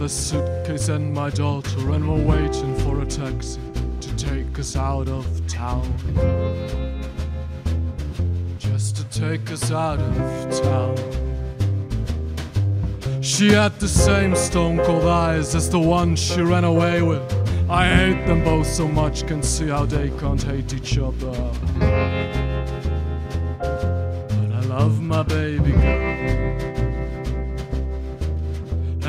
A suitcase and my daughter, and we're waiting for a taxi take us out of town. Just to take us out of town. She had the same stone cold eyes as the one she ran away with. I hate them both so much, can see how they can't hate each other. But I love my baby girl.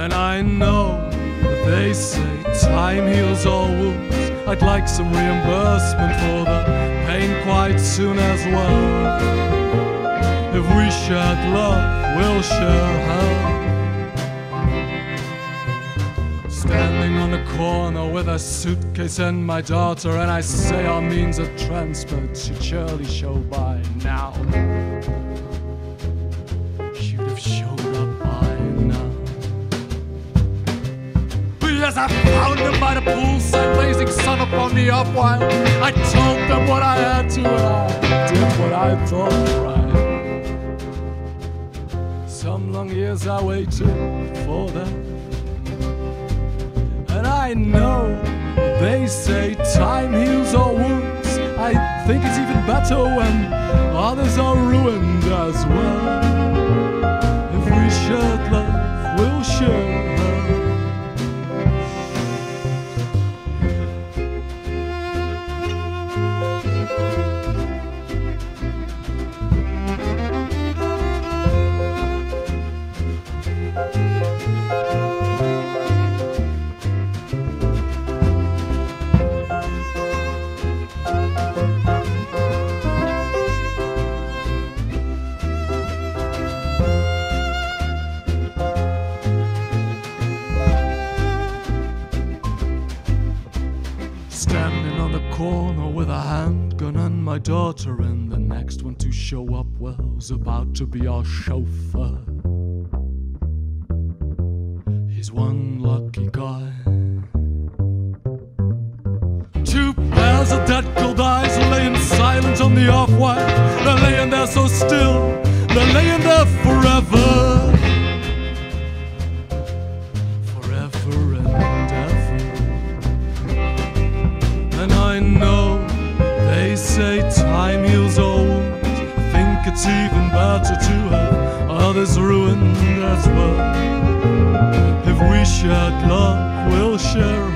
And I know that they say time heals all wounds. I'd like some reimbursement for the pain quite soon as well. If we shared love, we'll share hell. Standing on the corner with a suitcase and my daughter, and I say our means of transport should surely show by now. Should have showed Yes, I found them by the poolside, blazing sun upon the upwind. I told them what I had to, and I did what I thought right. Some long years I waited for them. And I know they say time heals all wounds. I think it's even better when others are ruined as well. Corner with a handgun and my daughter, and the next one to show up well's about to be our chauffeur. He's one lucky guy. Two pairs of dead cold eyes laying silent on the off-white. They're laying there so still, they're laying there. Forever Know they say time heals all wounds. I think it's even better to have others ruined as well. If we shared love, we'll share.